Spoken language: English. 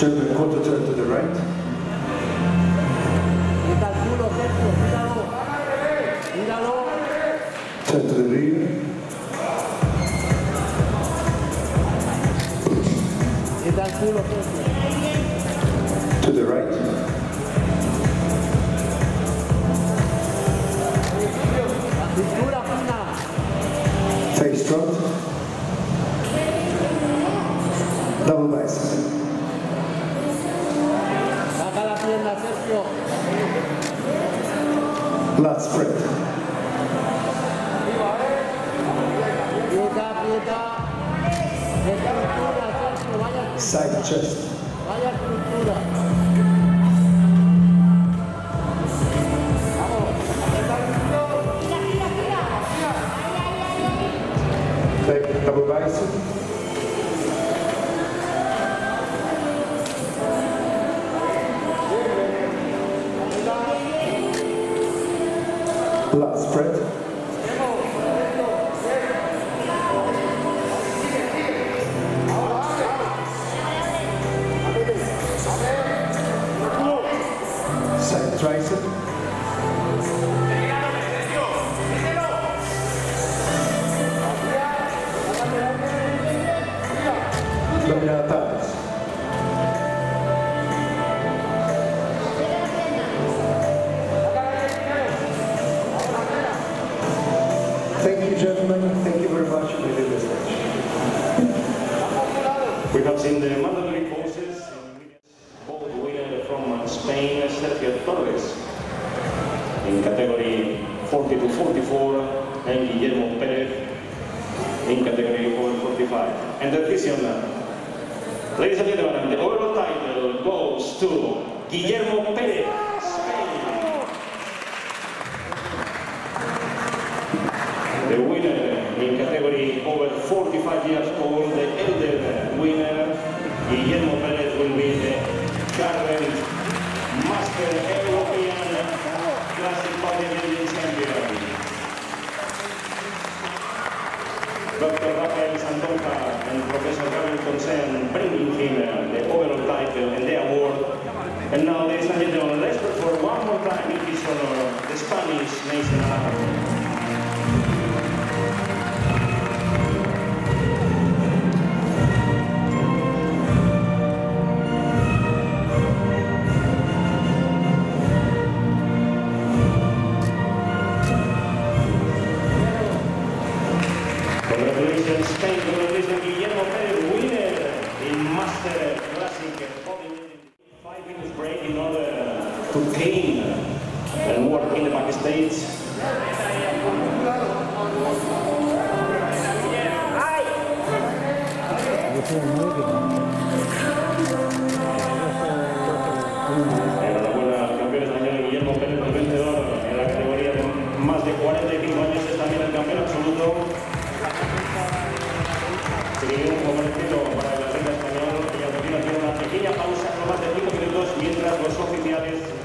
Gentlemen, quarter turn to the right. Turn to the rear. To the right. Side chest. double bicep. Lat spread. Side Thank you, gentlemen. Thank you very much. We have seen the mandatory poses in gold winner from Spain, Sergio Torres, in category 40 to 44, and Guillermo Perez in category over 45. And the decision, ladies and gentlemen, the overall title goes to Guillermo Spain. The winner in category over 45 years old, the elder winner, Guillermo Perez, will be the Dr. Rafael Santonja and Professor Gabriel Consen bringing him uh, the overall title and the award. And now, ladies and gentlemen, let's perform one more time in his honor the Spanish national anthem. Congratulations, Spain. Congratulations, Guillermo Perez, winner in Master Classic Five minutes break in order to clean and work in the backstage. Enhorabuena al that is